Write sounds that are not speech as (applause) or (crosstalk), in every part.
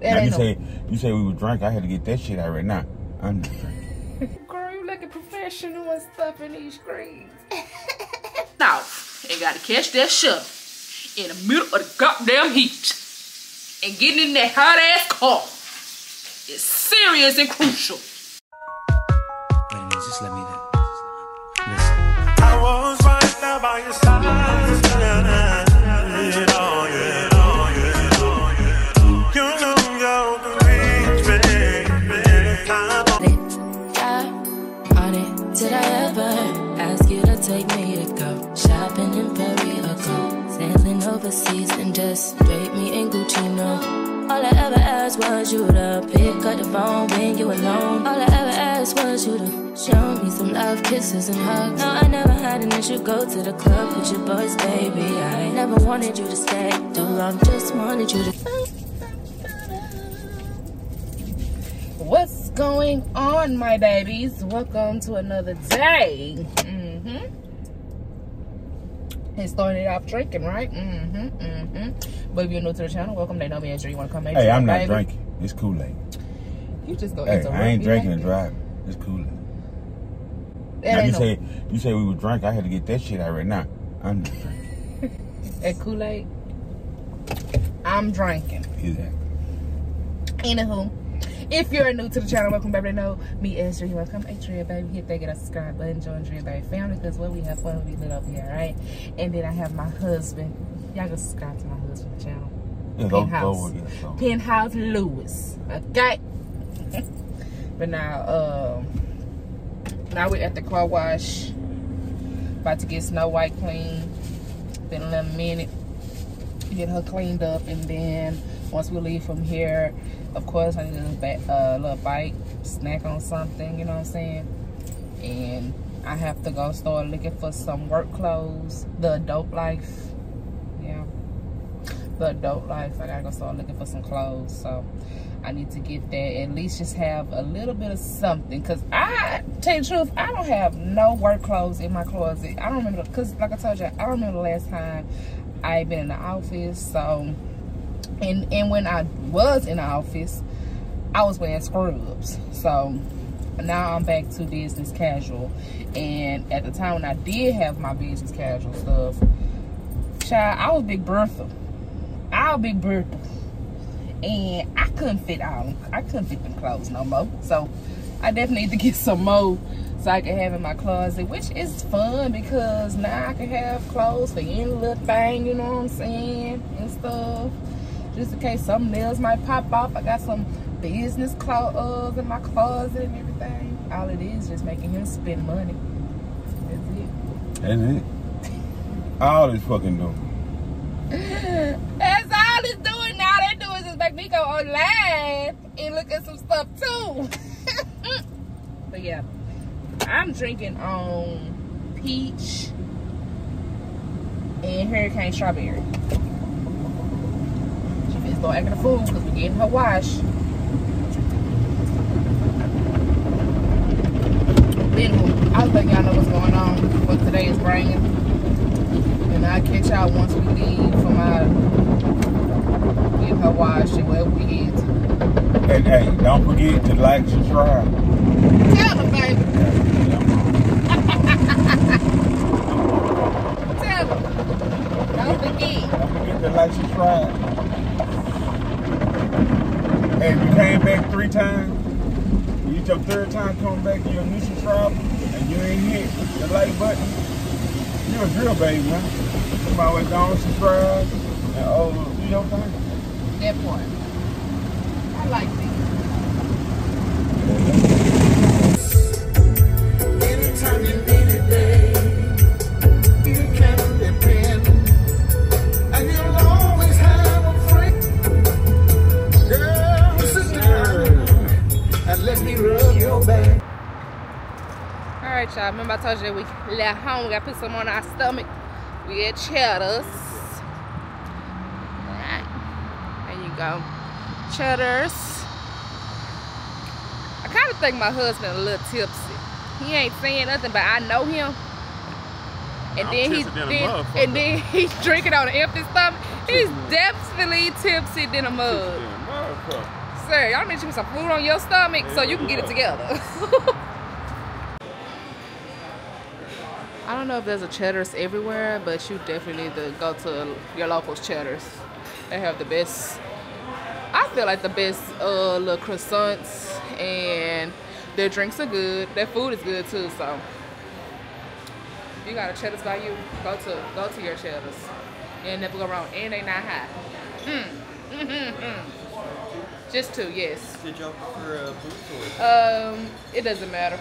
That Now, you no- say you say we were drunk. I had to get that shit out right now. I'm not drinking. (laughs) Girl, you looking professional and stuff in these screens. (laughs) Now, and gotta catch that shuttle in the middle of the goddamn heat. And getting in that hot ass car is serious and crucial. Overseas and just drape me in Gucci? No. All I ever asked was you to pick up the phone when you alone. All I ever asked was you to show me some love, kisses, and hugs. No, I never had an issue. Go to the club with your boys, baby. I never wanted you to stay too long. Just wanted you to. What's going on, my babies? Welcome to another day. Mm-hmm. And starting it off drinking, right? Mm-hmm. Mm-hmm. But if you're new to the channel, welcome. They know me as you want to come in. Hey, I'm not drinking. It's Kool-Aid. You just go Hey, I ain't drinking and driving. It's Kool-Aid. Now, you no- say you say we were drunk. I had to get that shit out right now. I'm not drinking. (laughs) That Kool-Aid. I'm drinking. Exactly. Anywho, if you're new to the channel, welcome back. They know me as Dre. Welcome, hey Dre, baby. Hit that get a subscribe button. Join Dre, baby. Family, because what we have fun, we lit up here, right? And then I have my husband. Y'all go subscribe to my husband's channel. Yeah, Penthouse. go with it. Penthouse Lewis. Okay. (laughs) but now, um, now we're at the car wash. About to get Snow White clean. Been a little minute. Get her cleaned up, and then once we leave from here, of course, I need a little, uh, little bite, snack on something. You know what I'm saying? And I have to go start looking for some work clothes. The adult life. Yeah the adult life. I gotta go start looking for some clothes. So I need to get that. At least just have a little bit of something. Cause I tell you the truth, I don't have no work clothes in my closet. I don't remember cause like I told you, I don't remember the last time I been in the office. So and and when I was in the office, I was wearing scrubs. So now I'm back to business casual. And at the time when I did have my business casual stuff, child, I was Big Bertha. I was Big Bertha. And I couldn't fit all I couldn't fit them clothes no more. So I definitely need to get (laughs) some more so I can have in my closet, which is fun because now I can have clothes for any little thing, you know what I'm saying, and stuff. Just in case some nails might pop off. I got some business clothes in my closet and everything. All it is just making him spend money. That's it. That's it. All this fucking doing. (laughs) That's all it's doing now. They do is just make me go online and look at some stuff too. (laughs) but yeah, I'm drinking on peach and hurricane strawberry. Start acting a fool because we're getting her wash. Then I'll let y'all know what's going on, what today is bringing. And I'll catch y'all once we leave from our get her wash and wherever we is. And hey, don't forget to like, subscribe. Tell them, baby. (laughs) Tell them. Don't forget. Don't forget to like, subscribe. If you came back three times, you your third time coming back, you're a subscriber, and you ain't hit the like button, you're a drill baby, man. On, with don't subscribe, and oh, you do your thing. That part. I like. Y'all. Remember I told you that we left home. We got to put some on our stomach. We had cheddars. There you go. Cheddars. I kind of think my husband a little tipsy. He ain't saying nothing, but I know him. And I'm then he's tipsy than a then, and then (laughs) he's drinking on an empty stomach. He's definitely tipsy than a mug. Yeah, sir, y'all need to put some food on your stomach so you can get it together. (laughs) I don't know if there's a Cheddar's everywhere, but you definitely need to go to your local Cheddar's. They have the best, I feel like the best uh, little croissants and their drinks are good. Their food is good too, so. If you got a Cheddar's by you, go to go to your Cheddar's. And never go wrong. And they not high. Mm. Mm-hmm. Just two, yes. Did y'all prefer a booth or? Um, it doesn't matter.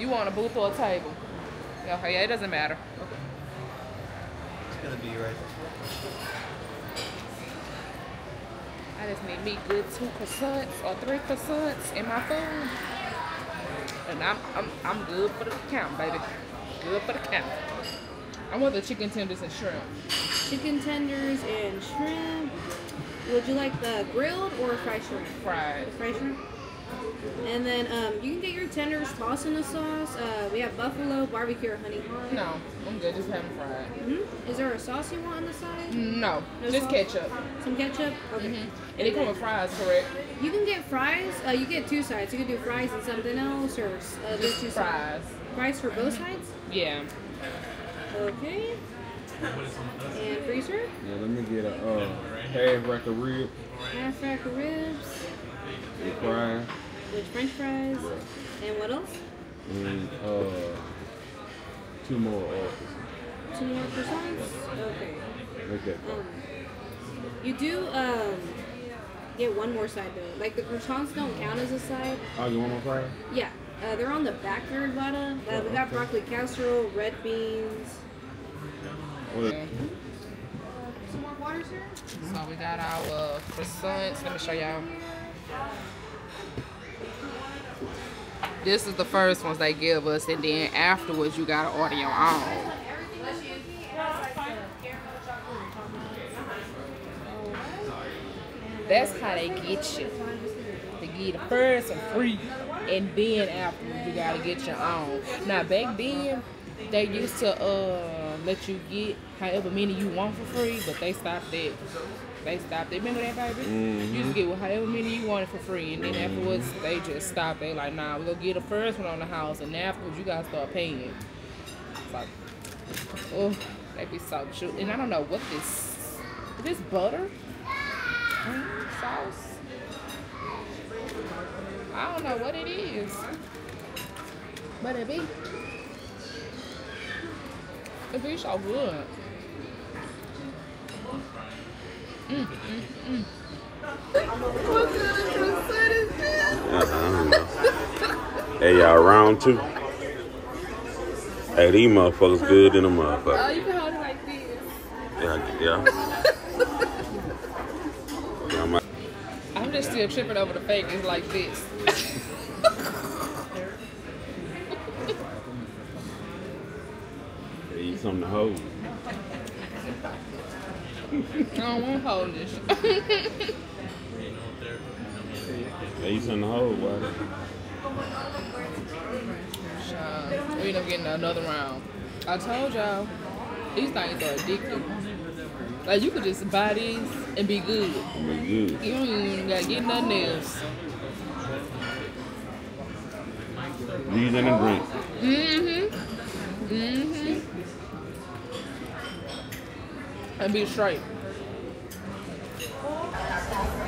You want a booth or a table? Yeah, Okay, yeah, it doesn't matter. It's gonna be right. I just need me good two croissants or three croissants in my food. And I'm I'm I'm good for the count, baby. Good for the count. I want the chicken tenders and shrimp. Chicken tenders and shrimp. Would you like the grilled or fried shrimp? Fried. Fried shrimp. And then um, you can get your tenders tossed in the sauce. Uh, we have buffalo, barbecue, or honey. No, I'm good. Just having fried. hmm Is there a sauce you want on the side? No, No just sauce? ketchup. Some ketchup? Okay. Mm-hmm. And they come with fries, correct? You can get fries. Uh, you get two sides. You can do fries and something else, or uh, just two Fries. sides. Fries for both sides. Yeah. Okay. And freezer. Yeah, let me get a uh, half rack of ribs, Half rack of ribs with fries, with French fries. And what else? and uh, two more uh, Two more croissants. Okay. Make that Um, you do um get one more side though. Like the croissants don't count as a side. Oh, you want more fries? Yeah. Uh, they're on the back third bottom. Uh, we got broccoli casserole, red beans. What? Some more water, sir? So we got our uh, croissants. Let me show y'all. This is the first ones they give us, and then afterwards you gotta order your own. That's how they get you. They get the first for free, and then afterwards you gotta get your own. Now back then, they used to uh, let you get however many you want for free, but they stopped that. They stopped. it. Remember that, baby? You just mm-hmm. get however many you wanted for free, and then mm-hmm. afterwards they just stopped. They like, nah, we gonna get the first one on the house, and afterwards you gotta start paying. It's like, oh, that'd be so true. And I don't know what this. Is this butter? Cream sauce? I don't know what it is. But it be. It be so good. I don't know. hey, y'all, round two. Hey, these motherfuckers good in a motherfucker. Oh, you can hold it like this. Yeah, yeah. yeah (laughs) my, I'm just still tripping over the fake. It's like this. eat something to hold. I don't want to hold (laughs) this. They eat something to hold, why? We end up getting another round. I told y'all, these things are addictive. Like you could just buy these and be good. They good. You don't even gotta get nothing else. These in the drink. Mm-hmm. Mm-hmm. And be straight.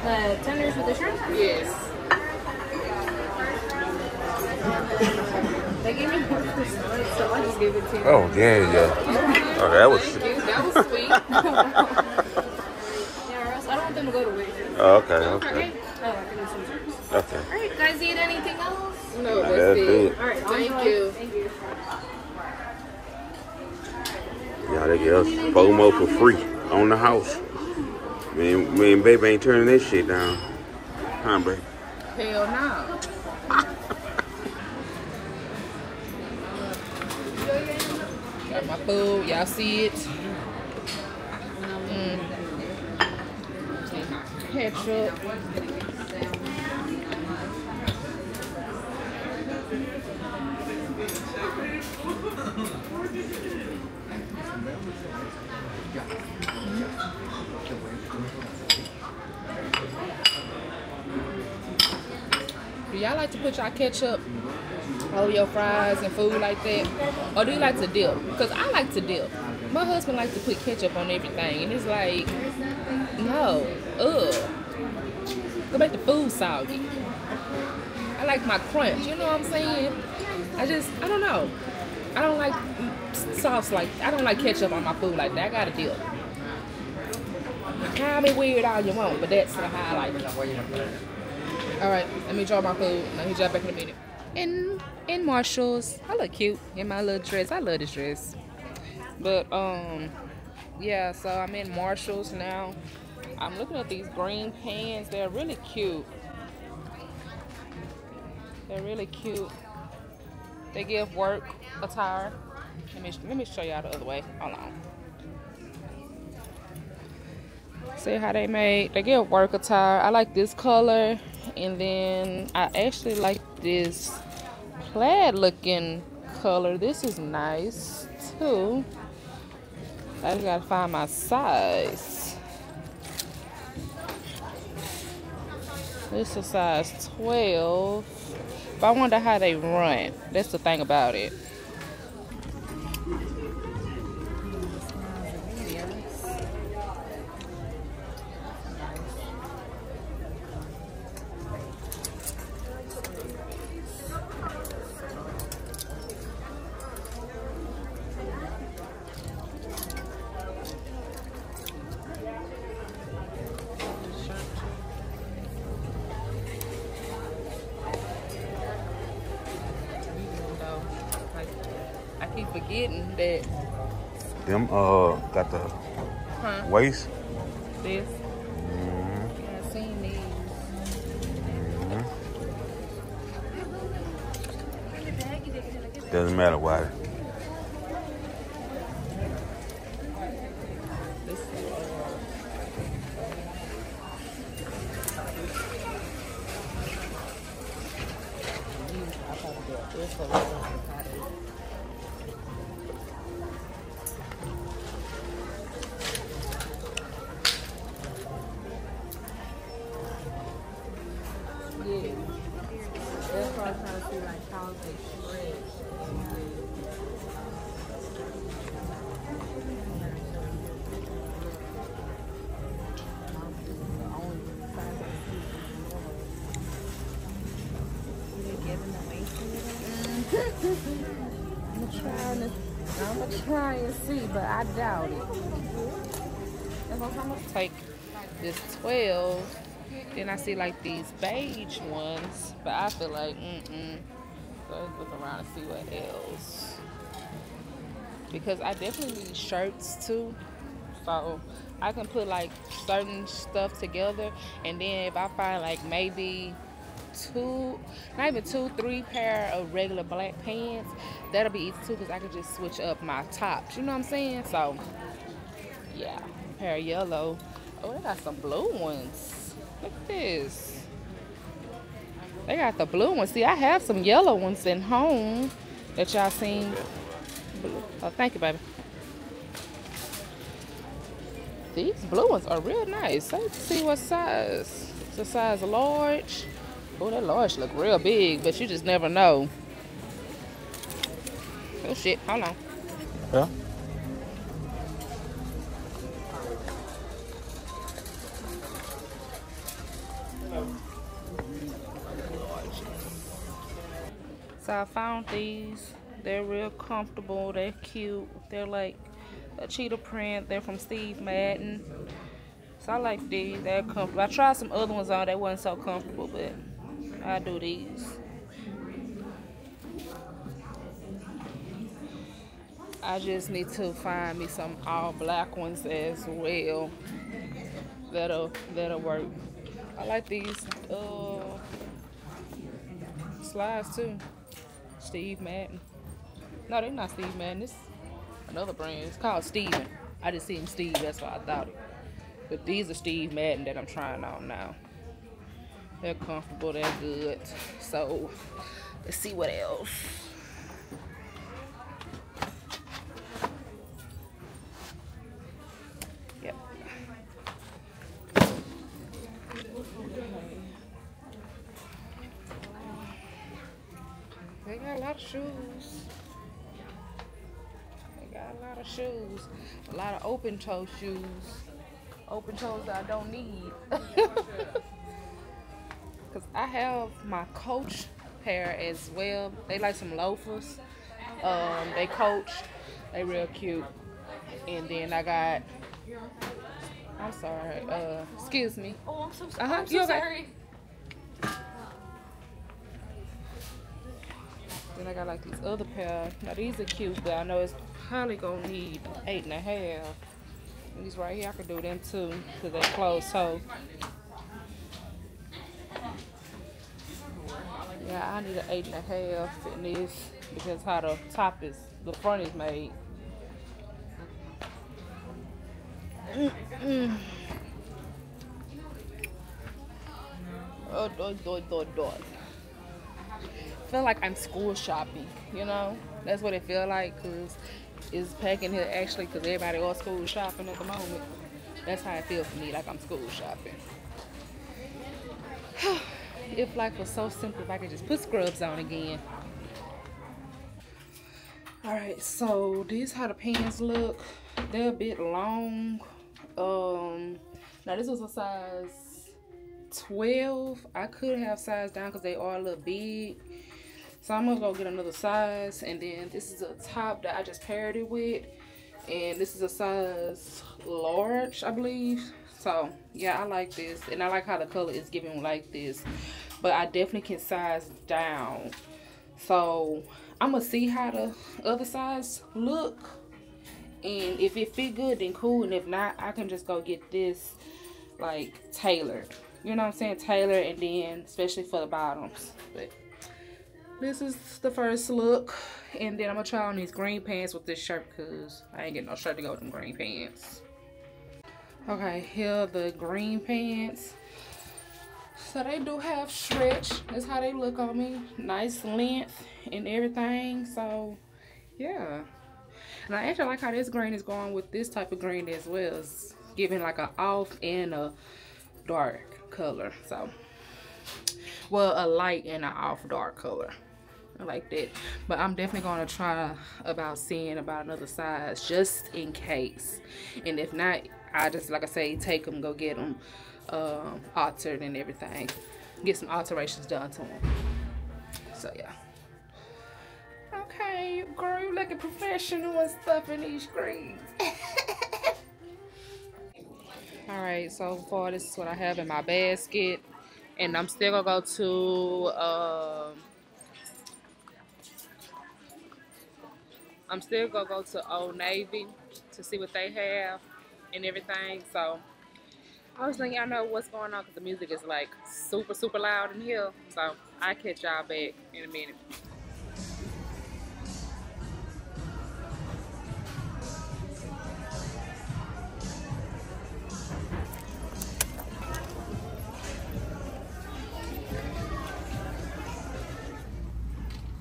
The tenders with the shrimp. Yes. (laughs) They gave me more croissants, so I just gave it to you. Oh, yeah, yeah. Oh, that was. Thank you. That was sweet. (laughs) Yeah, or else I don't want them to go to waste. Oh, okay, Okay. okay. Oh, I can do some service. Okay. All right, guys, need anything else? no, That's that's it. it. All right, Thank you. Thank you. They get us four more for free on the house. Me and, me and baby ain't turning this shit down. Huh, baby? Hell no. Got my food. Y'all see it? Mm. Ketchup. Do y'all like to put y'all ketchup over your fries and food like that? Or do you like to dip? Because I like to dip. My husband likes to put ketchup on everything. And it's like, no. Ugh. Go make the food soggy. I like my crunch. You know what I'm saying? I just, I don't know. I don't like sauce like, I don't like ketchup on my food like that. I gotta deal. Call me weird all you want, but that's how I like it. All right, let me draw my food. Let me drop back in a minute. In in Marshalls, I look cute in my little dress. I love this dress. But um, yeah. So I'm in Marshalls now. I'm looking at these green pants. They're really cute. They're really cute. They give work attire. Let me let me show y'all the other way. Hold on. See how they made? They give work attire. I like this color, and then I actually like this plaid looking color. This is nice too. I just gotta find my size. This is size 12. But I wonder how they run. That's the thing about it. Huh, I'm trying to, I'm gonna try and see, but I doubt it. That's I'm gonna take this 12. Then I see like these beige ones, but I feel like, mm-mm. Look around and see what else. Because I definitely need shirts too. So I can put like certain stuff together. And then if I find like maybe two, not even two, three pair of regular black pants, that'll be easy too because I can just switch up my tops. You know what I'm saying? So yeah, pair of yellow. Oh, they got some blue ones. Look at this. They got the blue ones. See, I have some yellow ones in home that y'all seen. Oh, thank you, baby. These blue ones are real nice. Let's see what size. It's a size large. Oh, that large look real big, but you just never know. Oh shit, hold on. Yeah. So I found these. They're real comfortable. They're cute. They're like a cheetah print. They're from Steve Madden. So I like these. They're comfortable. I tried some other ones on. They wasn't so comfortable, but I do these. I just need to find me some all black ones as well. That'll that'll work. I like these uh slides too. Steve Madden. No, they're not Steve Madden. It's another brand. It's called Steven. I just seen Steve, that's why I thought it. But these are Steve Madden that I'm trying on now. They're comfortable, they're good. So let's see what else. Yep. They got a lot of shoes. They got a lot of shoes. A lot of open toe shoes. Open toes that I don't need. (laughs) Cause I have my coach pair as well. They like some loafers. Um, they coach. They real cute. And then I got. I'm sorry. Uh, excuse me. Oh, I'm so, Uh-huh, I'm so sorry. Then I got like these other pair. Now these are cute, but I know it's probably gonna need eight and a half. These right here, I could do them too, cause they closed toe. Yeah, I need an eight and a half in this because how the top is, the front is made. Mm-mm. Oh, do, do, do, do. Feel like I'm school shopping, you know? That's what it feel like, cause it's packing here actually, cause everybody all school shopping at the moment. That's how it feels for me, like I'm school shopping. (sighs) if life was so simple, if I could just put scrubs on again. All right, so these how the pants look. They're a bit long. Um, now this was a size 12. I could have sized down because they are a little big. So I'm gonna go get another size. And then this is a top that I just paired it with. And this is a size large, I believe. So yeah, I like this. And I like how the color is giving like this. But I definitely can size down. So I'm gonna see how the other size look. And if it fit good, then cool. And if not, I can just go get this like tailored. You know what I'm saying? Tailored and then especially for the bottoms. But this is the first look. And then I'm gonna try on these green pants with this shirt because I ain't getting no shirt to go with them green pants. Okay, here the green pants. So they do have stretch. That's how they look on me. Nice length and everything. So yeah. And I actually like how this green is going with this type of green as well. It's giving like a off and a dark color. So well a light and an off dark color. Like that. But I'm definitely gonna try about seeing about another size just in case. And if not, I just like I say take them, go get them um, altered and everything. Get some alterations done to them. So yeah. Okay, girl, you looking professional and stuff in these screens. (laughs) Alright, so far this is what I have in my basket. And I'm still gonna go to um I'm still gonna go to Old Navy to see what they have and everything. So I was letting y'all know what's going on because the music is like super, super loud in here. So I'll catch y'all back in a minute.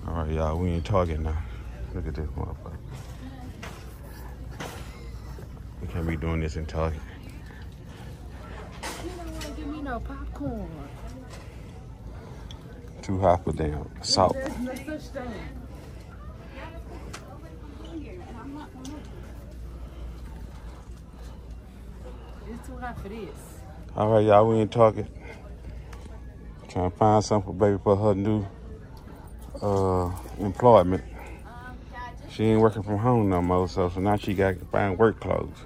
All right, y'all, we ain't talking now. Look at this motherfucker. We can't be doing this in Target. You don't want to give me no popcorn. Too hot for damn salt. There's no such thing. It's too hot for this. All right, y'all, we ain't talking. Trying to find something for baby for her new uh, employment. She ain't working from home no more, so, so now she got to find work clothes.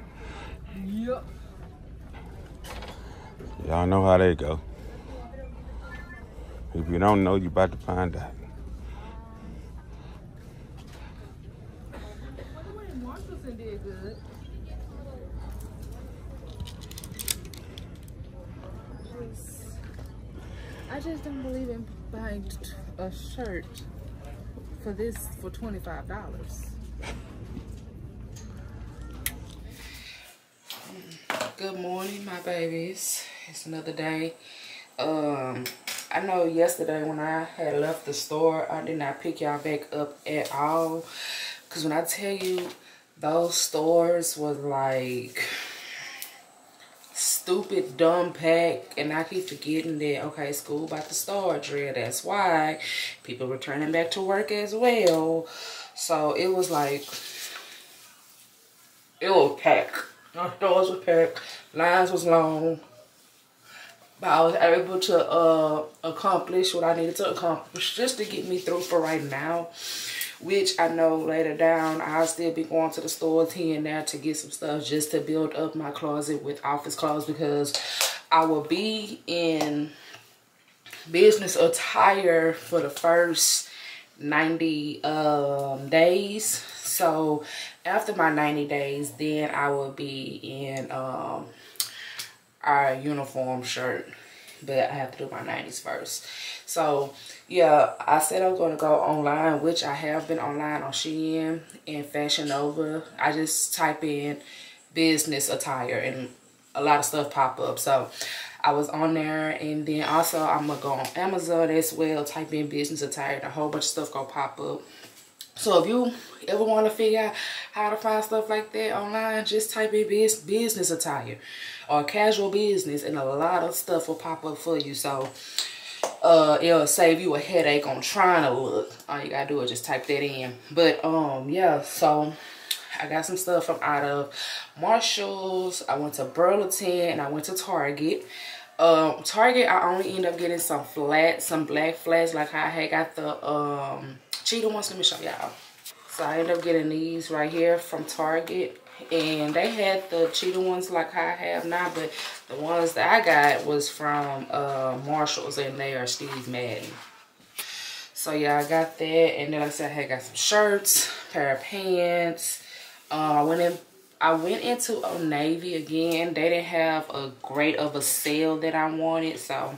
Yep. Y'all know how they go. If you don't know, you about to find out. Marshallson did good. I just don't believe in buying a shirt for this for twenty five dollars. Good morning, my babies. It's another day. Um, I know yesterday when I had left the store, I did not pick y'all back up at all. Cause when I tell you those stores was like stupid dumb pack and I keep forgetting that okay school about to start Dre that's why. People returning back to work as well. So it was like it was packed. Our stores were packed. Lines was long. But I was able to uh accomplish what I needed to accomplish just to get me through for right now which I know later down I'll still be going to the stores here and there to get some stuff just to build up my closet with office clothes because I will be in business attire for the first 90 um, days. So after my 90 days then I will be in um, our uniform shirt but I have to do my 90s first. So yeah, I said I was going to go online, which I have been online on Shein and Fashion Nova. I just type in business attire and a lot of stuff pop up. So I was on there and then also I'm going to go on Amazon as well, type in business attire and a whole bunch of stuff going to pop up. So if you ever want to figure out how to find stuff like that online, just type in business attire or casual business and a lot of stuff will pop up for you. So uh it'll save you a headache on trying to look. All you gotta do is just type that in. But um yeah so i got some stuff from out of. Marshalls i went to burlington and i went to target. Um target i only end up getting some flat some black flats like i had got the um cheetah ones let me show y'all. So i end up getting these right here from target and they had the cheetah ones like I have now, but the ones that I got was from uh, Marshalls, and they are Steve Madden. So yeah, I got that, and then like I said I got some shirts, pair of pants. Um, I went in. I went into a Navy again. They didn't have a great of a sale that I wanted, so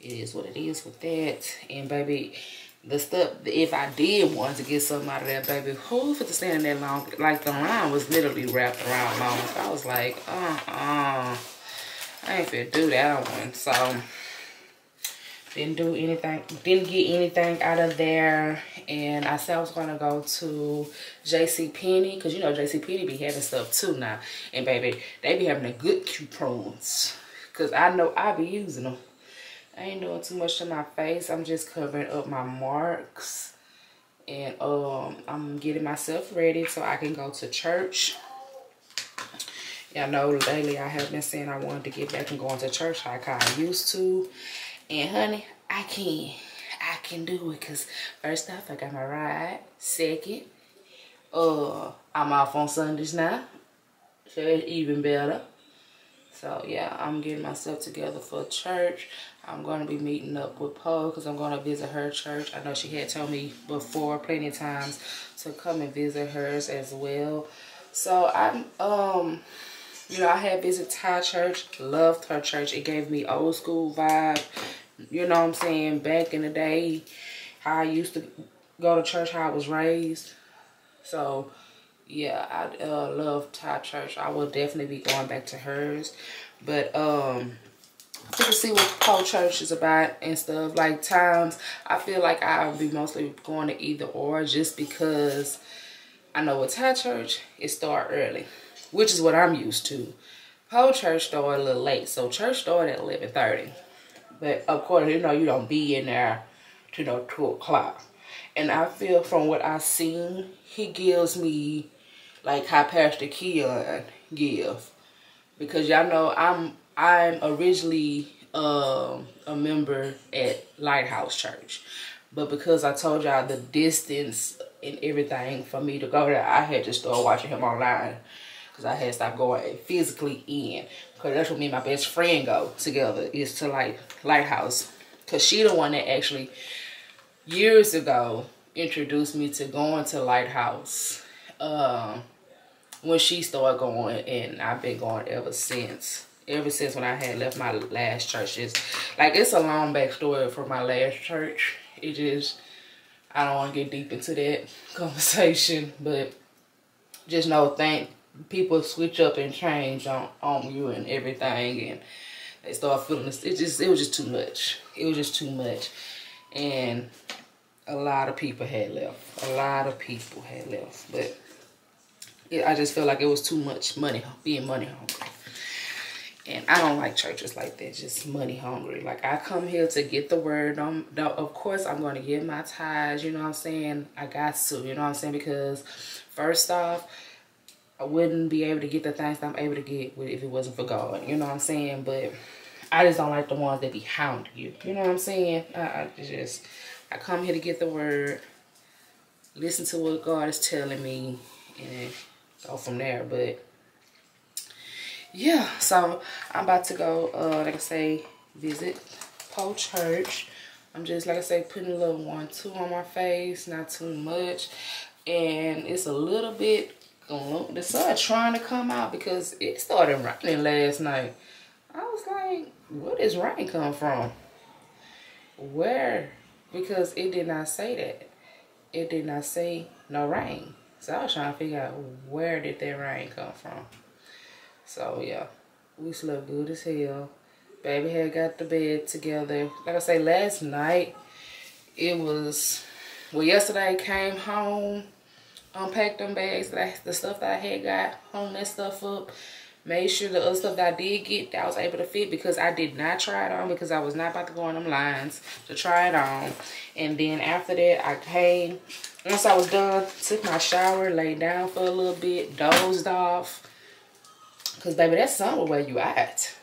it is what it is with that. And baby, the stuff if I did want to get something out of that baby, who for the stand that long? Like the line was literally wrapped around long. So I was like, uh uh. I ain't fit do that one. So didn't do anything, didn't get anything out of there. And I said I was gonna go to JC Penney, cause you know JC Penney be having stuff too now. And baby, they be having the good coupons. Cause I know I be using them. I ain't doing too much to my face. I'm just covering up my marks. And um, I'm getting myself ready so I can go to church. Y'all know lately I have been saying I wanted to get back and going to church like I used to. And honey, I can. I can do it because first off, I got my ride. Second, uh, I'm off on Sundays now. So it's even better. So yeah, I'm getting myself together for church. I'm going to be meeting up with Poe because I'm going to visit her church. I know she had told me before plenty of times to come and visit hers as well. So I'm, um, you know, I had visited Thai church, loved her church. It gave me old school vibe. You know what I'm saying? Back in the day, how I used to go to church, how I was raised. So, yeah, I uh, love Thai church. I will definitely be going back to hers. But, um, you can see what Poe Church is about and stuff. Like times, I feel like I'll be mostly going to either or just because I know with Thai Church, it start early, which is what I'm used to. Poe Church started a little late, so church started at 11.30. But of course, you know, you don't be in there to you know 2 o'clock. And I feel from what I've seen, he gives me like how Pastor Keon give. Because y'all know I'm I'm originally um, a member at Lighthouse Church. But because I told y'all the distance and everything for me to go there, I had to start watching him online. Because I had stopped going physically in. Because that's what me and my best friend go together, is to like Lighthouse. Because she the one that actually, years ago, introduced me to going to Lighthouse. Um, when she started going, and I've been going ever since ever since when I had left my last church. It's like it's a long backstory for my last church. It just I don't want to get deep into that (laughs) conversation, but just know thank people switch up and change on on you and everything, and they start feeling this. It just it was just too much. It was just too much, and a lot of people had left. A lot of people had left, but. I just felt like it was too much money, being money hungry And I don't like churches like that, just money hungry. Like I come here to get the word. Um, of course, I'm going to give my tithes. You know what I'm saying? I got to. You know what I'm saying? Because first off, I wouldn't be able to get the things I'm able to get if it wasn't for God. You know what I'm saying? But I just don't like the ones that be hounding you. You know what I'm saying? I, I just I come here to get the word, listen to what God is telling me, and go from there. But yeah, so I'm about to go, uh, like I say, visit Poe Church. I'm just, like I say, putting a little one, two on my face, not too much. And it's a little bit, the sun trying to come out because it started raining last night. I was like, where does rain come from? Where? Because it did not say that. It did not say no rain. So I was trying to figure out where did that rain come from. So yeah, we slept good as hell. Baby had got the bed together. Like I say, last night, it was, well, yesterday I came home, unpacked them bags, the stuff that I had got, hung that stuff up, made sure the other stuff that I did get, that I was able to fit because I did not try it on because I was not about to go on them lines to try it on. And then after that, I came, once I was done, took my shower, laid down for a little bit, dozed off, because, baby, that sun will where you at.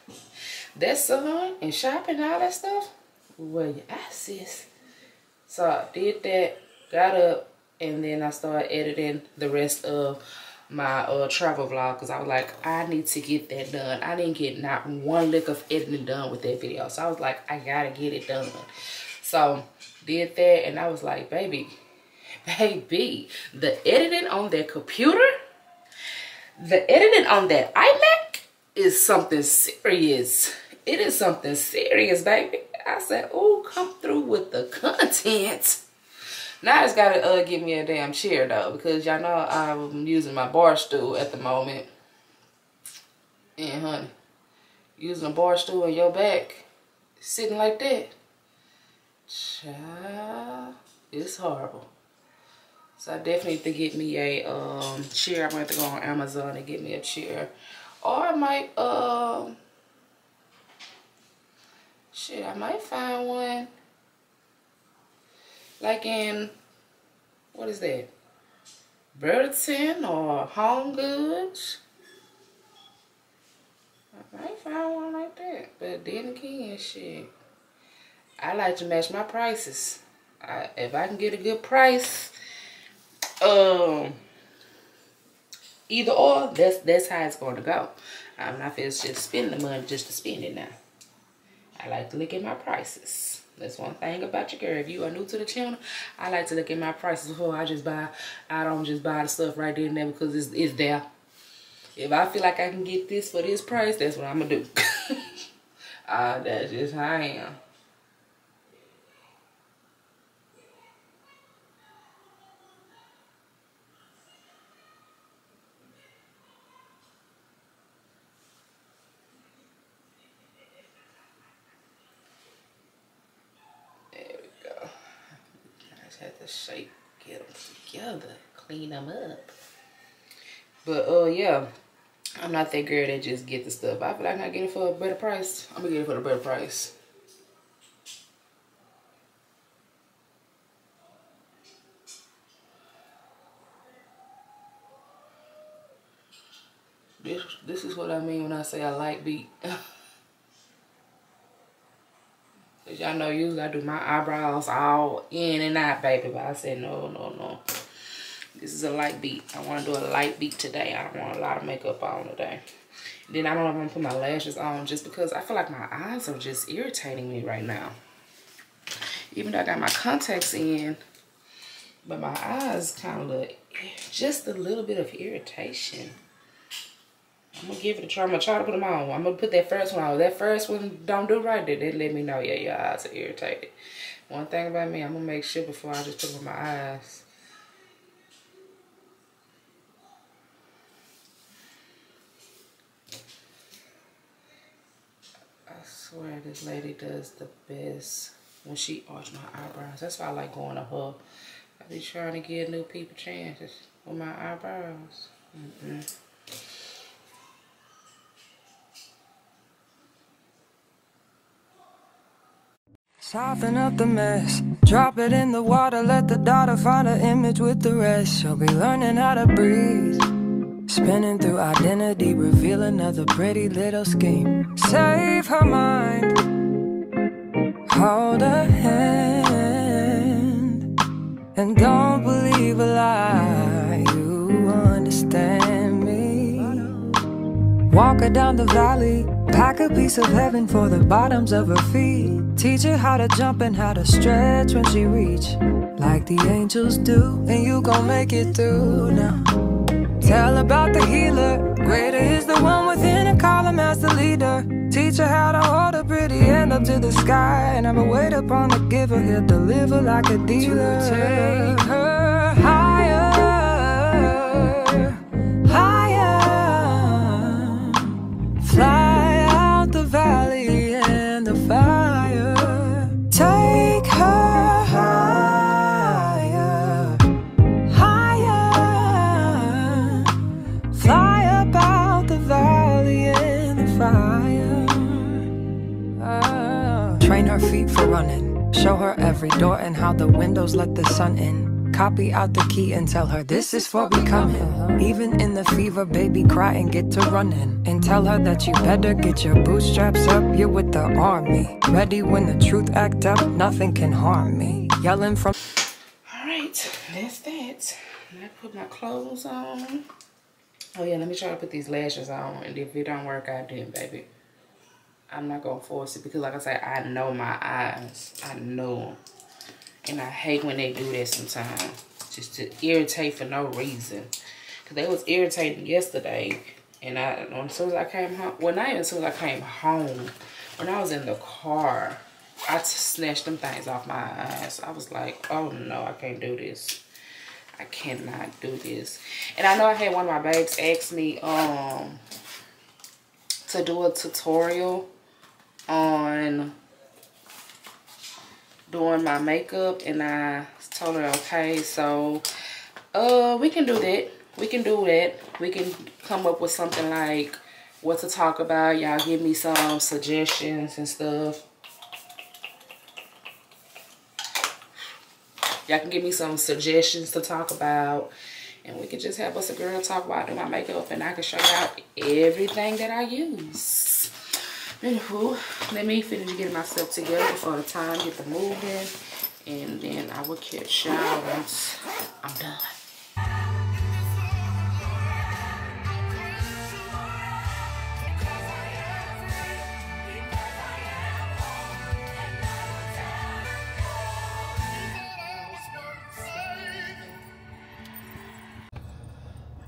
That sun and shopping all that stuff, where you at, sis. So I did that, got up, and then I started editing the rest of my uh, travel vlog because I was like, I need to get that done. I didn't get not one lick of editing done with that video. So I was like, I gotta get it done. So did that and I was like, baby, (laughs) baby, the editing on that computer the editing on that iMac is something serious. It is something serious, baby. I said, oh, come through with the content. Now I just gotta uh, give me a damn chair though, because y'all know I'm using my bar stool at the moment. And honey, using a bar stool on your back, sitting like that, child, it's horrible. So I definitely to get me a um, chair. I'm going to, to go on Amazon and get me a chair. Or I might, um, shit, I might find one. Like in, what is that? Burlington or Home Goods. I might find one like that. But then again, shit. I like to match my prices. I, if I can get a good price um either or that's that's how it's going to go i'm not just just spending the money just to spend it now. I like to look at my prices. That's one thing about your girl. If you are new to the channel i like to look at my prices. Before i just buy i don't just buy the stuff right there and there because it's, it's there. If i feel like i can get this for this price that's what i'm gonna do. Uh (laughs) that's just how i am shape, get them together, clean them up. But uh, yeah, I'm not that girl that just get the stuff. I feel like I get it for a better price. I'm gonna get it for a better price. This this is what I mean when I say I like beat. (laughs) Cause y'all know usually I do my eyebrows all in and out, baby. But I said, no, no, no. This is a light beat. I want to do a light beat today. I don't want a lot of makeup on today. Then I don't know I'm to put my lashes on just because I feel like my eyes are just irritating me right now. Even though I got my contacts in, but my eyes kind of look just a little bit of irritation. I'm gonna give it a try. I'm gonna try to put them on. I'm gonna put that first one on. That first one don't do right, then they let me know, yeah, your eyes are irritated. One thing about me, I'm gonna make sure before I just put on my eyes. swear this lady does the best when she arch my eyebrows. That's why I like going to her. I be trying to give new people chances with my eyebrows. Mm -mm. Soften up the mess, drop it in the water, let the daughter find her image with the rest. She'll be learning how to breathe. Spinning through identity, reveal another pretty little scheme. Save her mind, hold her hand, and don't believe a lie. You understand me. Walk her down the valley, pack a piece of heaven for the bottoms of her feet. Teach her how to jump and how to stretch when she reach, like the angels do, and you gon' make it through now. Tell about the healer. Greater is the one within and call him as the leader. Teach her how to hold a pretty hand up to the sky. And never wait upon the giver. He'll deliver like a dealer. To take her higher, Show her every door and how the windows let the sun in. Copy out the key and tell her this is for becoming. Even in the fever, baby, cry and get to running. And tell her that you better get your bootstraps up. You're with the army. Ready when the truth act up, nothing can harm me. Yelling from. All right, that's that. I put my clothes on. Oh yeah, let me try to put these lashes on, and if it don't work out, then baby, I'm not gonna force it because, like I said, I know my eyes. I know 'em. and I hate when they do that sometimes, just to irritate for no reason. Cause they was irritating yesterday, and I as soon as I came home, well, not even as soon as I came home, when I was in the car, I snatched them things off my eyes. I was like, oh no, I can't do this. I cannot do this. And I know I had one of my babes ask me um to do a tutorial on doing my makeup and I told her okay so uh we can do that. We can do that. We can come up with something like what to talk about. Y'all give me some suggestions and stuff. Y'all can give me some suggestions to talk about and we can just have us a girl talk about doing my makeup and I can show y'all everything that I use. Anywho, let me finish getting myself together before the time get the moving and then I will catch y'all once I'm done.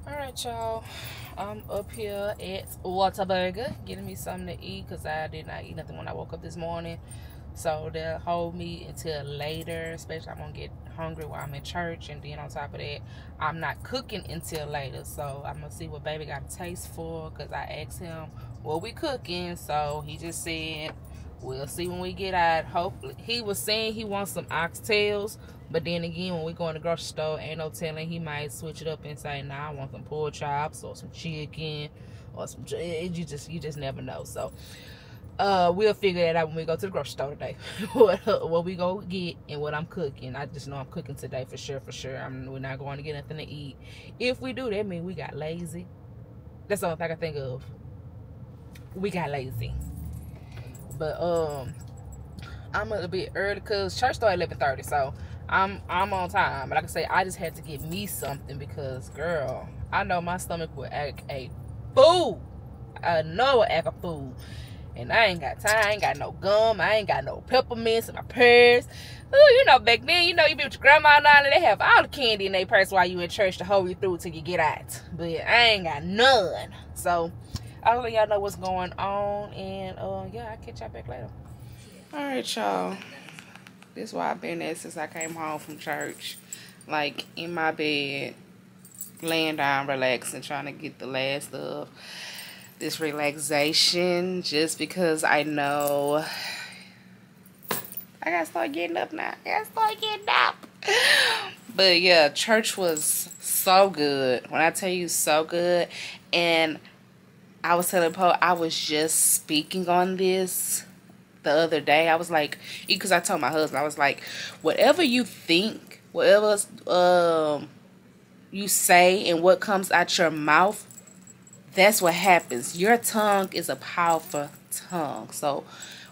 Alright y'all, I'm up here at Whataburger getting me something to eat because I did not eat nothing when I woke up this morning. So they'll hold me until later, especially I'm gonna get hungry while I'm in church. And then on top of that, I'm not cooking until later. So I'm gonna see what baby got a taste for because I asked him what we cooking. So he just said, we'll see when we get out. Hopefully, he was saying he wants some oxtails. But then again, when we go in the grocery store, ain't no telling he might switch it up and say, "Nah, I want some pork chops or some chicken or some." You just you just never know. So, uh, we'll figure that out when we go to the grocery store today. (laughs) what what we go get and what I'm cooking. I just know I'm cooking today for sure, for sure. I'm we're not going to get nothing to eat. If we do, that means we got lazy. That's thing I can think of. We got lazy. But um, I'm a bit early because church started eleven thirty, so. I'm I'm on time. But like I say, I just had to get me something because girl, I know my stomach will act a fool. I know it act a fool. And I ain't got time, I ain't got no gum, I ain't got no peppermints in my purse. Ooh, you know, back then, you know, you be with your grandma and all, and they have all the candy in their purse while you in church to hold you through till you get out. But I ain't got none. So I'll let y'all know what's going on. And uh yeah, I'll catch y'all back later. Alright, y'all. This is why I've been there since I came home from church. Like in my bed, laying down, relaxing, trying to get the last of this relaxation. Just because I know I gotta start getting up now. I gotta start getting up. But yeah, church was so good. When I tell you so good, and I was telling Poe I was just speaking on this the other day. I was like, because I told my husband, I was like, whatever you think, whatever um you say and what comes out your mouth, that's what happens. Your tongue is a powerful tongue. So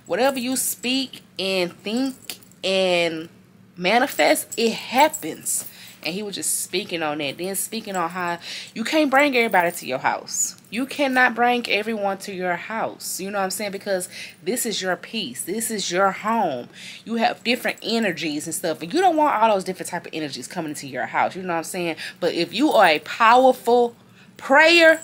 whatever you speak and think and manifest, it happens. And he was just speaking on that. Then speaking on how you can't bring everybody to your house. You cannot bring everyone to your house. You know what I'm saying? Because this is your peace. This is your home. You have different energies and stuff. And you don't want all those different type of energies coming into your house. You know what I'm saying? But if you are a powerful prayer,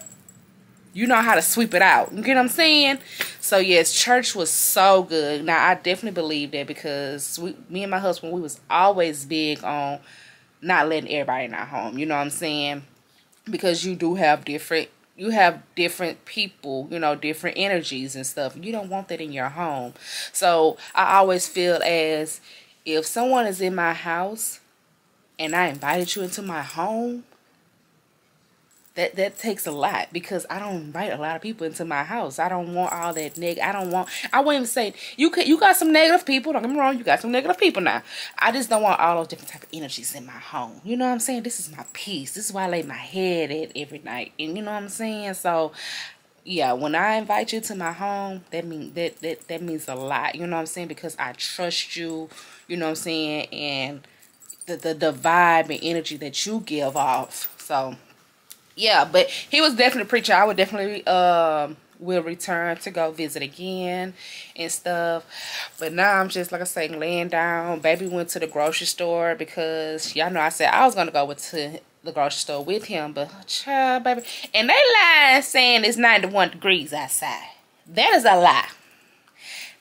you know how to sweep it out. You get what I'm saying? So yes, church was so good. Now I definitely believe that because we, me and my husband, we was always big on not letting everybody in our home. You know what I'm saying? Because you do have different you have different people, you know, different energies and stuff. You don't want that in your home. So I always feel as if someone is in my house and I invited you into my home, that that takes a lot because I don't invite a lot of people into my house. I don't want all that neg. I don't want. I wouldn't even say you could. You got some negative people. Don't get me wrong. You got some negative people now. I just don't want all those different type of energies in my home. You know what I'm saying? This is my peace. This is why I lay my head at every night. And you know what I'm saying? So yeah, when I invite you to my home, that mean that that that means a lot. You know what I'm saying? Because I trust you. You know what I'm saying? And the the, the vibe and energy that you give off. So yeah, but he was definitely a preacher. I would definitely um will return to go visit again and stuff. But now I'm just like I say, laying down. Baby went to the grocery store because y'all know I said I was gonna go with to the grocery store with him, but child, baby, and they lying saying it's 91 degrees outside. That is a lie.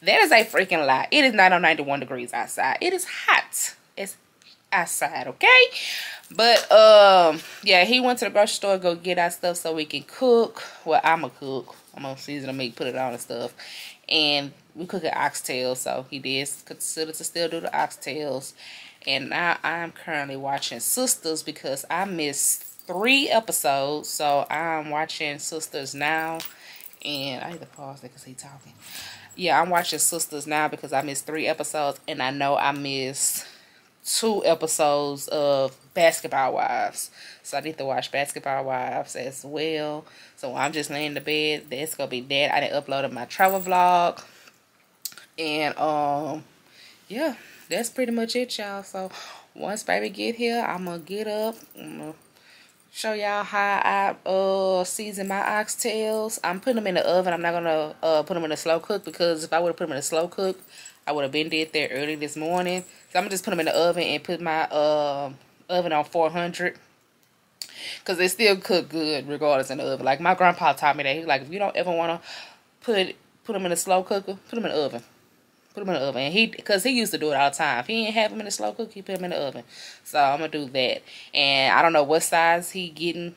That is a freaking lie. It is not on 91 degrees outside. It is hot. It's outside, okay? But um, yeah, he went to the grocery store go get our stuff so we can cook. Well, I'ma cook. I'm gonna season the meat, put it on and stuff. And we cook at oxtail, so he did consider to still do the oxtails. And now I'm currently watching Sistas because I missed three episodes. So I'm watching Sistas now. And I need to pause because he's talking. Yeah, I'm watching Sistas now because I missed three episodes. And I know I missed two episodes of Basketball Wives. So I need to watch Basketball Wives as well. So I'm just laying in the bed. That's gonna be that. I didn't upload my travel vlog. And um yeah, that's pretty much it, y'all. So once baby get here, I'm gonna get up. I'm gonna show y'all how I uh season my oxtails. I'm putting them in the oven. I'm not gonna uh put them in a slow cook because if I would have put them in a slow cook, I would have been did there early this morning. So I'm gonna just put them in the oven and put my uh, oven on 400 because they still cook good regardless in the oven. Like my grandpa taught me that. He's like, if you don't ever want to put put them in a slow cooker, put them in the oven. Put them in the oven. And he, because he used to do it all the time. If he didn't have them in the slow cooker, he put them in the oven. So I'm gonna do that. And I don't know what size he getting.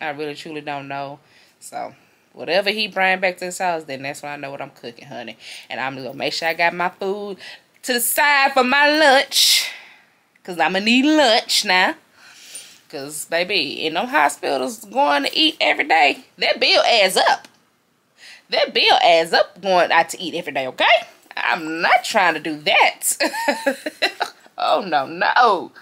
I really truly don't know. So whatever he bring back to his house, then that's when I know what I'm cooking, honey. And I'm gonna make sure I got my food to the side for my lunch. Cause I'm gonna need lunch now. Cause baby, in them hospitals going to eat every day, that bill adds up. That bill adds up going out to eat every day, okay? I'm not trying to do that. (laughs) oh no, no.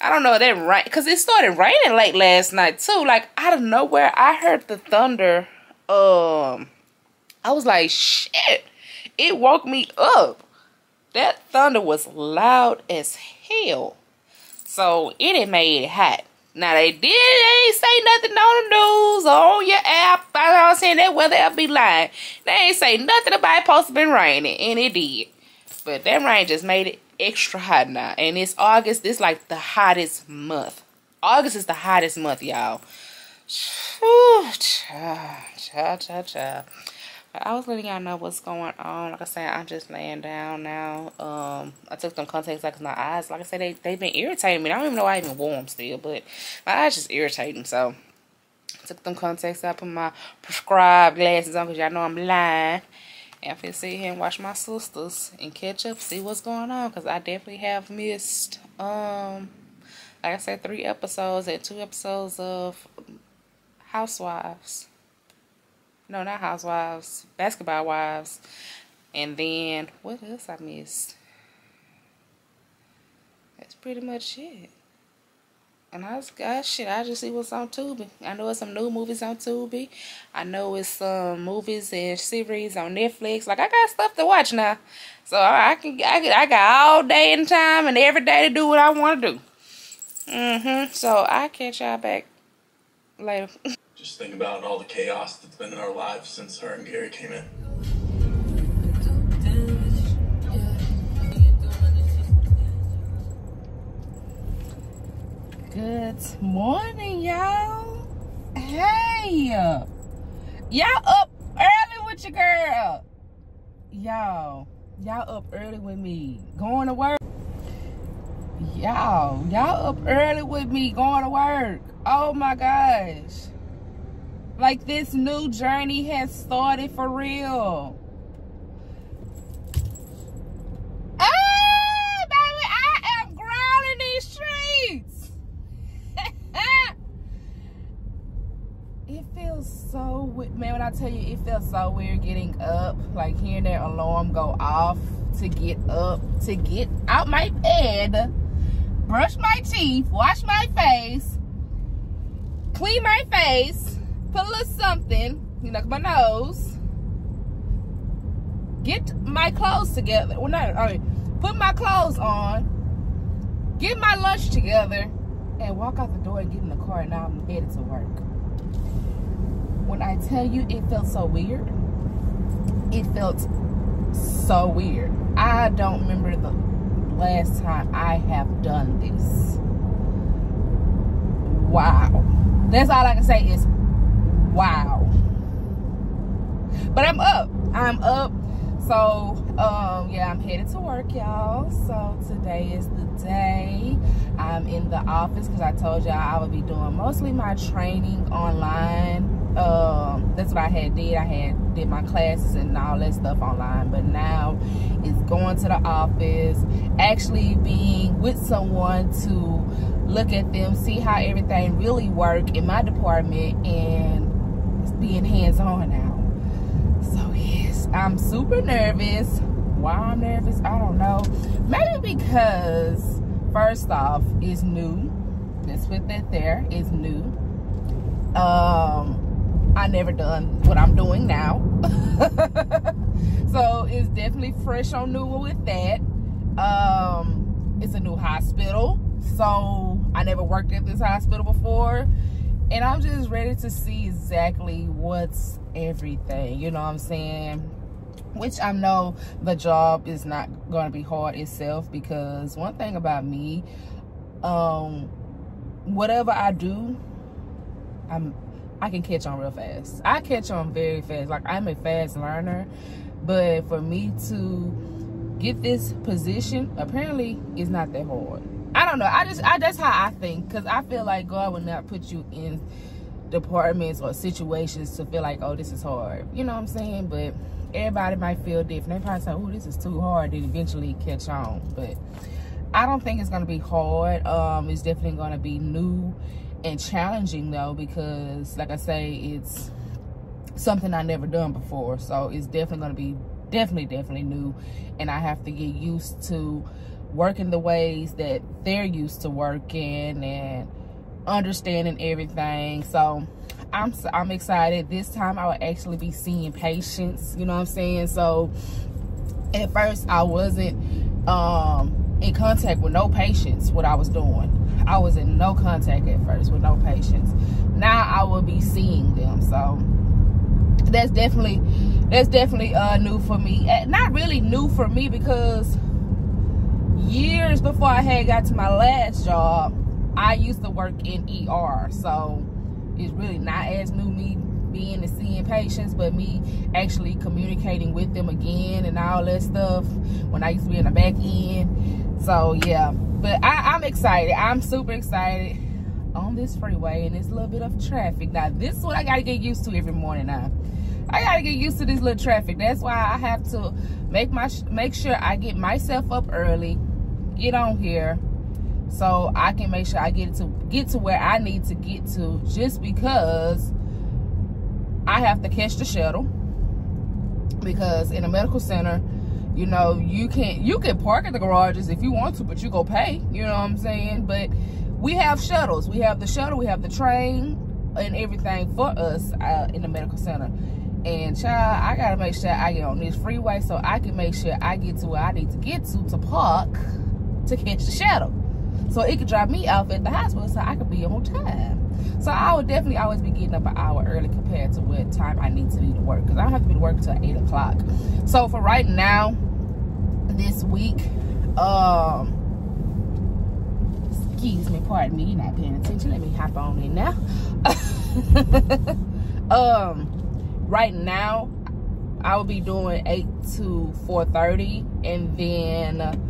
I don't know that rain because it started raining late last night too. Like out of nowhere, I heard the thunder. Um, I was like, shit. It woke me up. That thunder was loud as hell. So it made it hot. Now they did they ain't say nothing on the news or on your app. I was saying that weather app be lying. They ain't say nothing about it supposed to been raining, and it did. But that rain just made it extra hot now. And it's August. This like the hottest month. August is the hottest month, y'all. (sighs) I was letting y'all know what's going on. Like I said, I'm just laying down now. Um, I took some contacts like my eyes. Like I said, they they've been irritating me. I don't even know why I even wore them still, but my eyes just irritating. So I took them contacts out, put my prescribed glasses on because y'all know I'm blind. And I'm sit here and watch my Sistas and catch up, see what's going on. Because I definitely have missed, um, like I said, three episodes and two episodes of Housewives no, not housewives, basketball wives. And then, what else I missed? That's pretty much it. And I was, gosh, shit, I just see what's on Tubi. I know it's some new movies on Tubi. I know it's some movies and series on Netflix. Like, I got stuff to watch now. So I can, I, can, I got all day and time and every day to do what I want to do. Mm-hmm. So I catch y'all back later. (laughs) Just think about all the chaos that's been in our lives since her and Gary came in. Good morning, y'all. Hey, y'all up early with your girl. Y'all, y'all up early with me, going to work. Y'all, y'all up early with me, going to work. Oh my gosh. Like this new journey has started for real. Ah, baby, I am these streets. (laughs) it feels so weird. Man, when I tell you, it feels so weird getting up, like hearing that alarm go off to get up, to get out my bed, brush my teeth, wash my face, clean my face, put a little something, you know, my nose, get my clothes together. Well, not, I mean, put my clothes on, get my lunch together, and walk out the door and get in the car, and now I'm headed to work. When I tell you it felt so weird, it felt so weird. I don't remember the last time I have done this. Wow. That's all I can say is wow. But I'm up. I'm up. So, um, yeah, I'm headed to work, y'all. So today is the day. I'm in the office because I told y'all I would be doing mostly my training online. Um, that's what I had did. I had did my classes and all that stuff online. But now it's going to the office, actually being with someone to look at them, see how everything really work in my department, and being hands-on now. So yes, I'm super nervous. Why I'm nervous, I don't know. Maybe because first off, it's new. Let's put that there. It's new. Um, I never done what I'm doing now. (laughs) so it's definitely fresh on new with that. Um, it's a new hospital. So I never worked at this hospital before and I'm just ready to see exactly what's everything. You know what I'm saying? Which I know the job is not going to be hard itself because one thing about me, um, whatever I do, I'm I can catch on real fast. I catch on very fast. Like I'm a fast learner, but for me to get this position, apparently, it's not that hard. I don't know. I just, I that's how I think, because I feel like God will not put you in departments or situations to feel like, oh, this is hard. You know what I'm saying? But everybody might feel different. They probably say, oh, this is too hard. Then eventually catch on. But I don't think it's gonna be hard. Um, it's definitely gonna be new and challenging though, because like I say, it's something I never done before. So it's definitely gonna be definitely, definitely new, and I have to get used to working the ways that they're used to working and understanding everything. So I'm I'm excited. This time I will actually be seeing patients. You know what I'm saying? So at first I wasn't um, in contact with no patients. What I was doing, I was in no contact at first with no patients. Now I will be seeing them. So that's definitely that's definitely uh, new for me. Not really new for me because years before I had got to my last job, I used to work in ER. So it's really not as new me being and seeing patients, but me actually communicating with them again and all that stuff when I used to be in the back end. So yeah, but I, I'm excited. I'm super excited on this freeway and this little bit of traffic. Now this is what I gotta get used to every morning now. I gotta get used to this little traffic. That's why I have to make my make sure I get myself up early, get on here, so I can make sure I get to get to where I need to get to. Just because I have to catch the shuttle, because in a medical center, you know, you can you can park at the garages if you want to, but you go pay. You know what I'm saying? But we have shuttles. We have the shuttle. We have the train and everything for us uh, in the medical center. And child, I gotta make sure I get on this freeway so I can make sure I get to where I need to get to to park to catch the shuttle. So it could drop me off at the hospital so I could be on time. So I would definitely always be getting up an hour early compared to what time I need to be to work. Because I don't have to be to work until 8 o'clock. So for right now, this week, um, excuse me, pardon me, you're not paying attention. Let me hop on in now. (laughs) um, right now, I will be doing 8 to 4.30 and then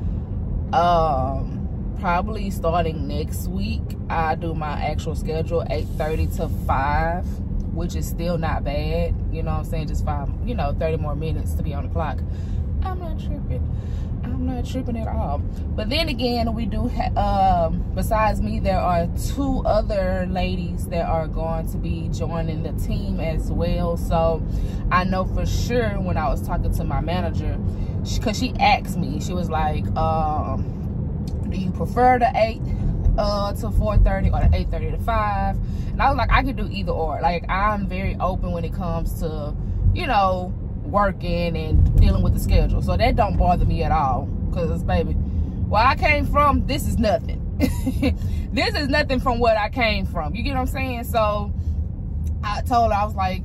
um probably starting next week i do my actual schedule 8:30 to 5 which is still not bad. You know i'm saying? Just five you know 30 more minutes to be on the clock. I'm not tripping. I'm not tripping at all. But then again we do um besides me there are two other ladies that are going to be joining the team as well. So i know for sure when i was talking to my manager because she asked me. She was like um do you prefer the 8 uh to 4.30 or the 8.30 to 5 and i was like i could do either or. Like i'm very open when it comes to you know working and dealing with the schedule. So that don't bother me at all. Because baby where i came from this is nothing. (laughs) This is nothing from what i came from. You get what i'm saying? So i told her i was like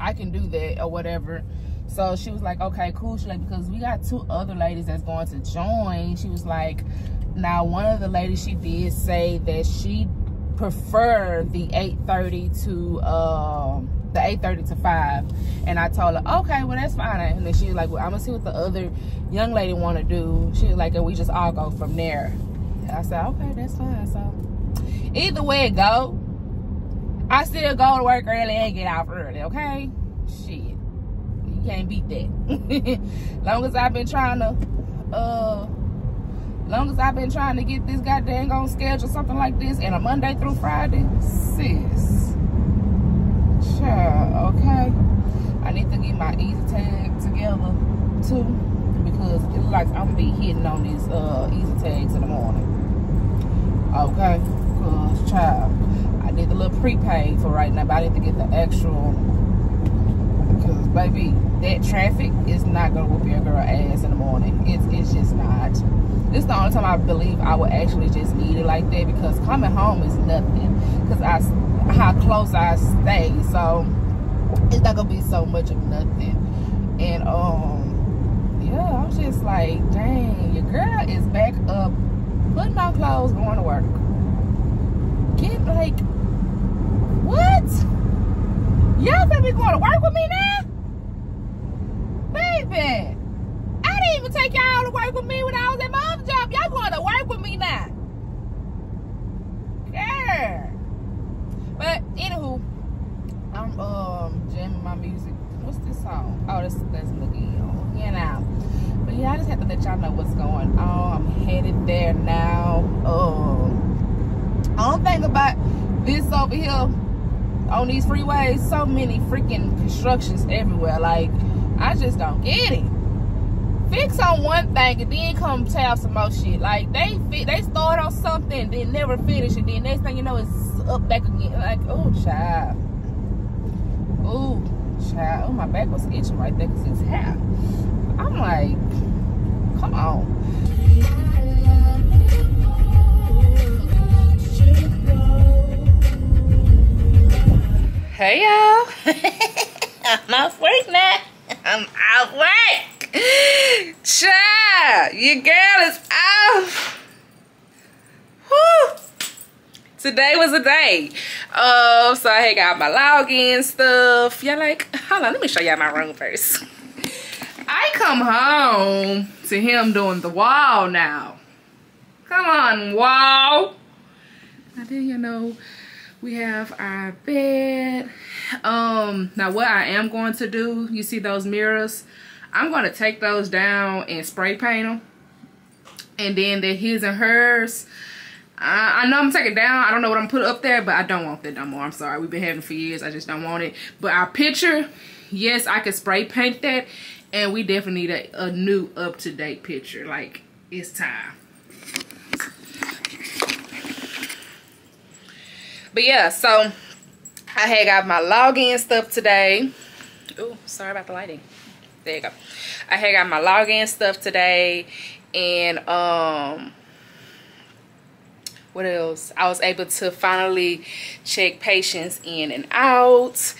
i can do that or whatever so she was like okay cool she like because we got two other ladies that's going to join she was like now, one of the ladies, she did say that she preferred the 8.30 to um, the 8.30 to 5. And I told her, okay, well, that's fine. And then she was like, well, I'm to see what the other young lady want to do. She was like, and we just all go from there. And I said, okay, that's fine. So either way it go, I still go to work early and get out early, okay? Shit. Can't beat that. (laughs) long as I've been trying to uh long as I've been trying to get this goddamn on schedule, something like this, and a Monday through Friday, sis. Sure, okay. I need to get my EZ TAG together too, because it looks like I'm gonna be hitting on these uh, EZ TAGs in the morning. Okay, cause child, I need the little prepaid for right now, but I need to get the actual. Baby, that traffic is not gonna whoop your girl ass in the morning. It's it's just not. This is the only time I believe I would actually just eat it like that because coming home is nothing. Because I how close I stay so it's not gonna be so much of nothing. And um yeah I'm just like dang your girl is back up putting on clothes going to work. Get like what? Y'all be going to work with me now baby didn't even take y'all to work with me when I was at my other job. Y'all going to work with me now. Yeah. But anywho, I'm um jamming my music. What's this song? Oh, this that's looking on. You know. But yeah, I just have to let y'all know what's going on. I'm headed there now. Um I don't think about this over here on these freeways. So many freaking constructions everywhere. Like, I just don't get it fix on one thing and then come tell some more shit. Like they they start on something, then never finish it. Then next thing you know, it's up back again. Like oh child, oh child, oh my back was itching right there because it's hair. I'm like, come on. Hey y'all, (laughs) I'm off work now. I'm work. Child, your girl is off. Whew. Today was a day. Uh, so I got my login stuff. Y'all like, hold on, let me show y'all my room first. I come home to him doing the wall now. Come on, wall. Now then you know, we have our bed. Um, now what I am going to do, you see those mirrors? I'm going to take those down and spray paint them. And then the his and hers. I, I know I'm taking down. I don't know what I'm put up there, but I don't want that no more. I'm sorry. We've been having for years. I just don't want it. But our picture, yes, I could spray paint that. And we definitely need a, a new up-to-date picture. Like, it's time. But yeah, so I had got my login stuff today. Oh, sorry about the lighting. There you go. I had got my login stuff today. And, um, what else? I was able to finally check patients in and out.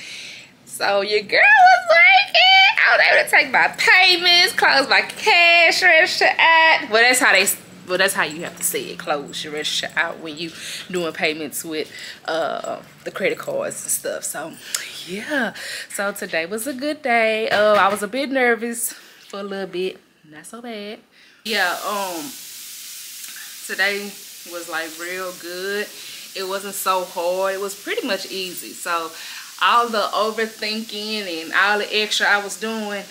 So your girl was working. I was able to take my payments, close my cash register out. Well, that's how they well that's how you have to say it. Close your register out when you doing payments with uh the credit cards and stuff. So yeah. So today was a good day. Uh i was a bit nervous for a little bit. Not so bad. Yeah um today was like real good. It wasn't so hard. It was pretty much easy. So all the overthinking and all the extra i was doing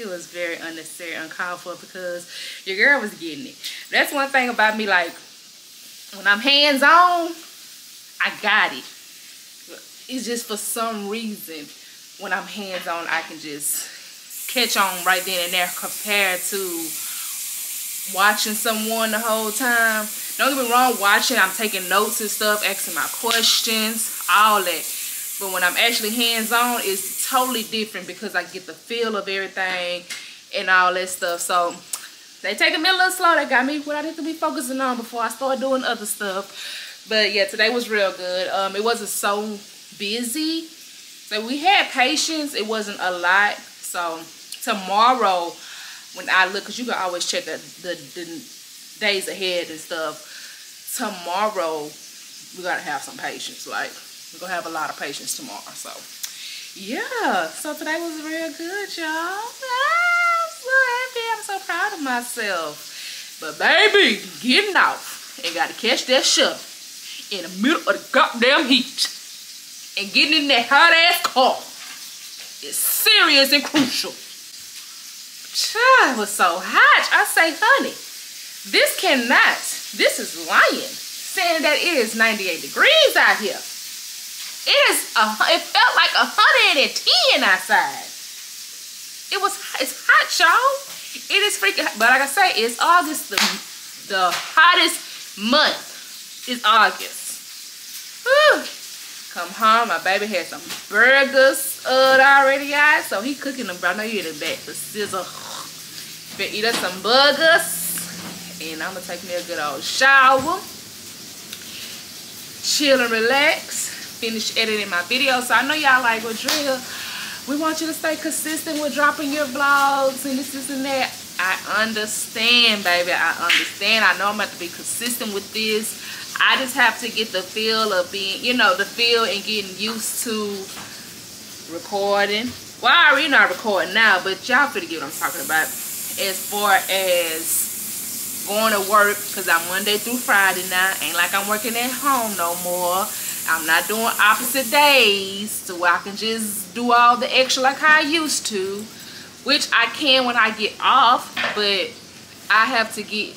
it was very unnecessary, uncalled for because your girl was getting it. That's one thing about me, like, when I'm hands-on, I got it. It's just for some reason, when I'm hands-on, I can just catch on right then and there compared to watching someone the whole time. Don't get me wrong, watching, I'm taking notes and stuff, asking my questions, all that. But when I'm actually hands-on, it's totally different because I get the feel of everything and all that stuff. So they taking me a little slow. They got me what I need to be focusing on before I start doing other stuff. But yeah, today was real good. Um, it wasn't so busy. So we had patience. It wasn't a lot. So tomorrow, when I look, because you can always check the, the, the days ahead and stuff. Tomorrow, we got to have some patience. Like, we're gonna have a lot of patience tomorrow so yeah so today was real good y'all. I'm so happy. I'm so proud of myself. But baby getting off. And gotta catch that shuttle in the middle of the goddamn heat. And getting in that hot ass car is serious and crucial. It was so hot. I say honey this cannot this is lying. Saying that it is 98 degrees out here it is a, it felt like 110 outside. It was it's hot, y'all. It is freaking but like I say, it's August. The the hottest month is August. Whew. Come home, my baby had some burgers uh, already out, so he cooking them. I know you in the back, the sizzle. Better eat us some burgers, and I'm gonna take me a good old shower, chill and relax finish editing my video. So I know y'all like, well, Dria, we want you to stay consistent with dropping your vlogs and this, this, and that. I understand, baby. I understand. I know I'm going to be consistent with this. I just have to get the feel of being, you know, the feel and getting used to recording. Well, I already know recording now, but y'all finna get what I'm talking about. As far as going to work, because I'm Monday through Friday now. Ain't like I'm working at home no more. I'm not doing opposite days so I can just do all the extra like I used to, which I can when I get off, but I have to get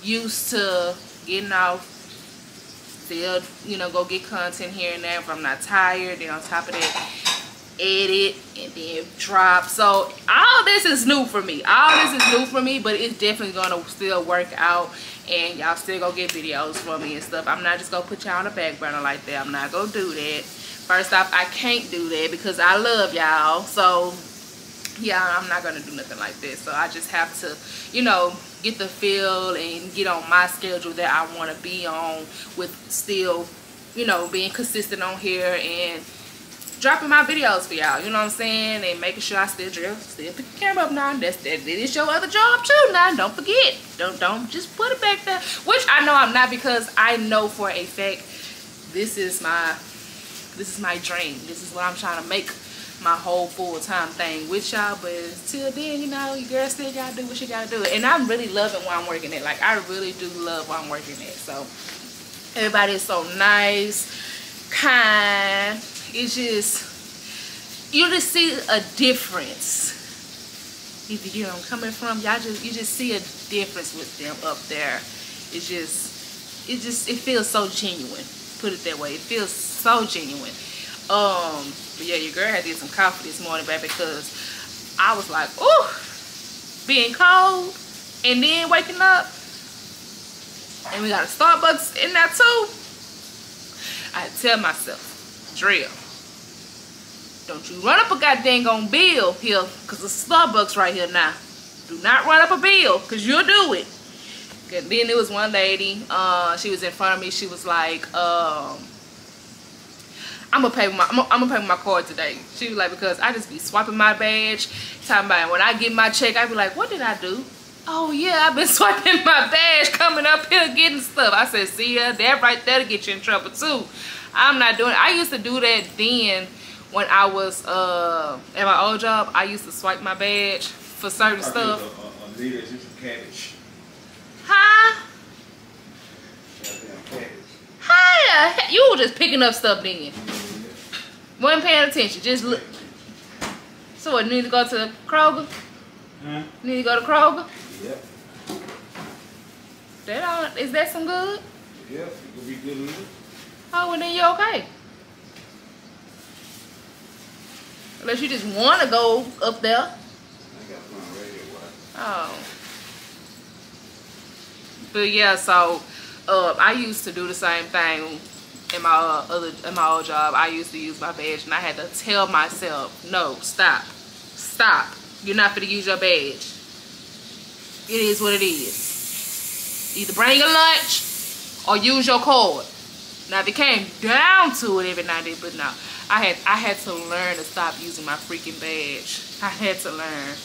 used to getting off, still, you know, go get content here and there if I'm not tired, then on top of that, edit and then drop. So all this is new for me. All this is new for me but it's definitely gonna still work out and y'all still gonna get videos from me and stuff. I'm not just gonna put y'all on the back burner like that. I'm not gonna do that. First off i can't do that because i love y'all. So yeah i'm not gonna do nothing like this so i just have to you know get the feel and get on my schedule that i want to be on with still you know being consistent on here and dropping my videos for y'all you know what i'm saying? And making sure i still drill still pick the camera up now. That's that it is your other job too. Now don't forget. Don't don't just put it back there. Which i know i'm not because i know for a fact this is my this is my dream. This is what i'm trying to make my whole full-time thing with y'all. But till then you know your girl still gotta do what she gotta do. And i'm really loving where i'm working at. Like i really do love where i'm working at. So everybody is so nice kind it's just you just see a difference if you get where I'm coming from y'all just you just see a difference with them up there it's just it just it feels so genuine put it that way it feels so genuine Um, but yeah, your girl had to get some coffee this morning, baby, because I was like, ooh, being cold and then waking up. And we got a Starbucks in that too. I tell myself, drill. Don't you run up a goddamn on bill here, cause it's Starbucks right here now. Do not run up a bill, cause you'll do it. And then there was one lady, uh, she was in front of me. She was like, um, I'm gonna pay with my I'm gonna, I'm gonna pay with my card today. She was like, because I just be swiping my badge. Talking about when I get my check, I be like, what did I do? Oh yeah, I've been (laughs) swiping my badge, coming up here getting stuff. I said, see ya, that right there to get you in trouble too. I'm not doing. it. I used to do that then when I was uh at my old job. I used to swipe my badge for certain stuff. A, a, a leader, just some cabbage. Huh? Cabbage. How the heck? You were just picking up stuff then. Wasn't paying attention. Just look. So what, need to go to Kroger? Huh? Need to go to Kroger? Yep. That all, is that some good? Yep. It could be good leader. Oh, well then you okay. Unless you just want to go up there. I got my radio. Oh. But yeah, so uh, I used to do the same thing in my uh, other in my old job. I used to use my badge, and I had to tell myself, "No, stop, stop. You're not going to use your badge. It is what it is. Either bring your lunch or use your card." Now, if it came down to it every now and then, but no, I had I had to learn to stop using my freaking badge. I had to learn.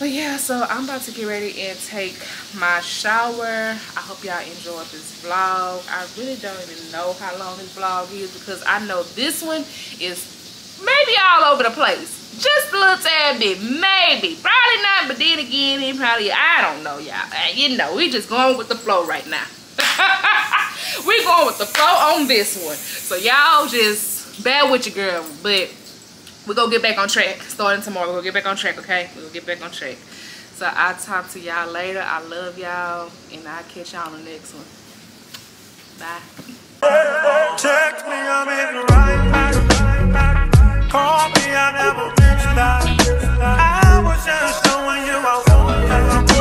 But yeah, so I'm about to get ready and take my shower. I hope y'all enjoyed this vlog. I really don't even know how long this vlog is because I know this one is maybe all over the place. Just a little tad bit, maybe. Probably not, but then again, it probably, I don't know, y'all. Uh, you know, we just going with the flow right now. (laughs) we going with the flow on this one. So y'all just bad with your girl, but we're gonna get back on track starting tomorrow. We're gonna get back on track, okay? we'll get back on track. So I'll talk to y'all later. I love y'all, and I'll catch y'all on the next one. Bye. Call me, I never. I was just showing you I